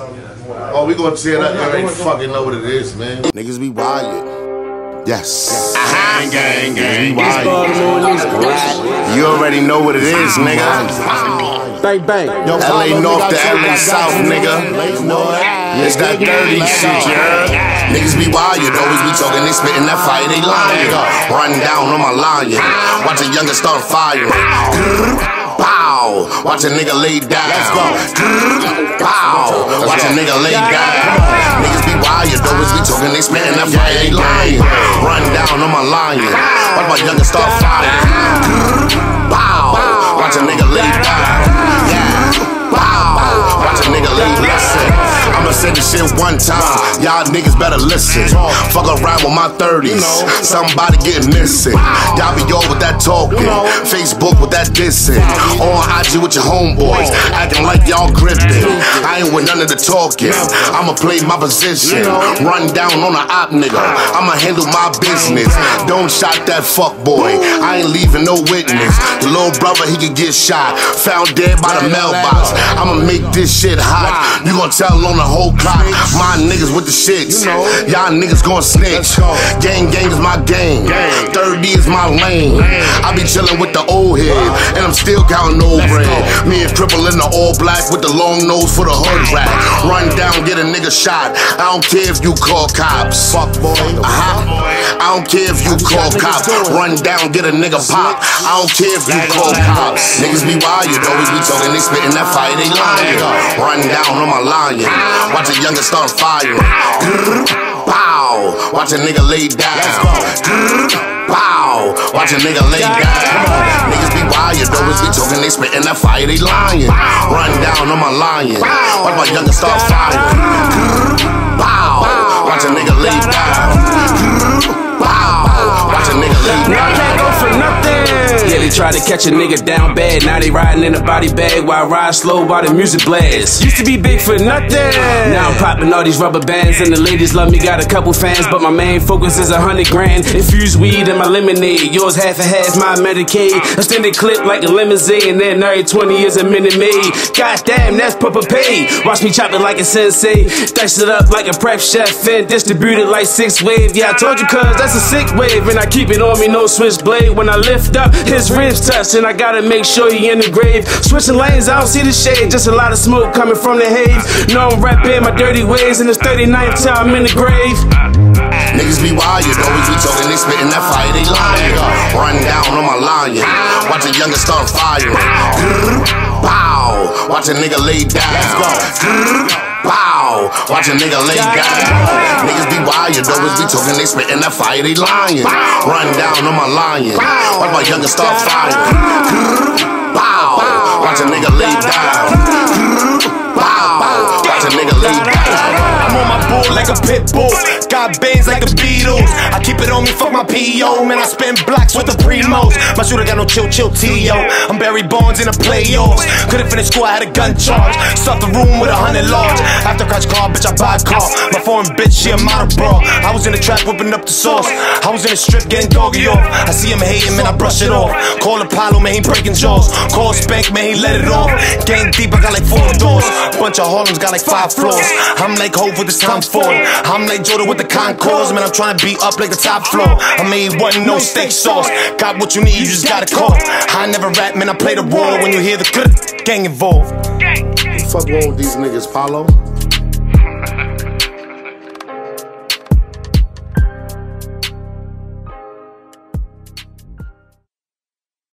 Oh, we gonna tear that. I ain't fucking know what it is, man. Niggas be wild. Yes. Gang, gang, gang. Be wild. You already know what it is, nigga. Bang bang. LA North to LA South, nigga. It's that dirty shit, you heard? Niggas be wild, always be talking, they spitting that fire, they lying. Run down on my lion. Watch a younger start firing. Pow! Watch a nigga lay down. Let's go. Pow! Watch a nigga lay down. Niggas be wild, always be talking, they spitting that fire, they lying. Run down on my lion. Watch my younger start firing. Pow! Watch a nigga lay down. Shit one time. Y'all niggas better listen. Fuck around with my 30s. Somebody get missing. Y'all be all with that talking. Facebook with that dissing. On IG with your homeboys. Acting like y'all gripping. I ain't with none of the talking. I'ma play my position. Run down on a op nigga. I'ma handle my business. Don't shot that fuck boy. I ain't leaving no witness. The little brother, he could get shot. Found dead by the mailbox. I'ma make this shit hot. You gon' tell on the whole clock. My niggas with the shits. Y'all niggas gon' snitch. Gang gang is my game. 30 is my lane. I be chillin' with the old head. And I'm still counting old bread. Me and Cripple in the all black with the long nose for the hood rack. Run down, get a nigga shot. I don't care if you call cops. Fuck boy. Uh-huh. I don't care if you call cops. Run down, get a nigga pop. I don't care if you call cops. Niggas be wild, you always be talking, they spitting that fire, they lying. Run down on my lion. Watch a younger start firing. Pow! Watch a nigga lay down. Pow! Watch a nigga lay down. Niggas be wild, you always be talking, they spitting that fire, they lying. Run down on my lion. Watch my younger start firing. Pow! Watch a nigga lay down. They try to catch a nigga down bad. Now they riding in a body bag while I ride slow while the music blasts. Used to be big for nothing. Now I'm popping all these rubber bands and the ladies love me. Got a couple fans, but my main focus is a hundred grand. Infused weed in my lemonade. Yours half and half my Medicaid. Extended clip like a limousine. And then every 20 years a minute made. God damn, that's Papa Pay. Watch me chop it like a sensei. Dice it up like a prep chef and distribute it like six wave. Yeah, I told you cuz that's a sick wave. And I keep it on me, no switchblade. When I lift up, his ribs touch. And I gotta make sure he in the grave. Switching lanes, I don't see the shade. Just a lot of smoke coming from the haze. No, I'm rapping my dirty ways. And it's 39th time in the grave. Niggas be wild, always be talking, they spitting that fire, they lying. Run down on my lion. Watch a younger start firing. Pow! Watch a nigga lay down. Pow! Watch a nigga lay down. Niggas be wild, always be talking, they spitting that fire, they lying. Run down on my lion. Watch my younger start firing. Pow! Watch a nigga lay down. Pow! Watch a nigga lay down. Like a pit bull. Got bands like the Beatles. I keep it on me, fuck my PO. Man, I spin blocks with the primos. My shooter got no chill, chill, T.O. I'm Barry Bonds in the playoffs. Couldn't finish school, I had a gun charge. Stuffed the room with a hundred large. After bitch, I buy a car. My foreign bitch, she a model bra. I was in the trap whipping up the sauce. I was in the strip getting doggy off. I see him hating, man, I brush it off. Call Apollo, man, he breaking jaws. Call Spank, man, he let it off. Gang deep, I got like four doors. Bunch of Harlems got like five floors. I'm like Hove with this Tom Ford. I'm like Jordan with the Concords. Man, I'm trying to be up like the top floor. I made one, no steak sauce. Got what you need, you just gotta call. I never rap, man, I play the war. When you hear the good, gang involved. Fuck wrong with these niggas, Paulo?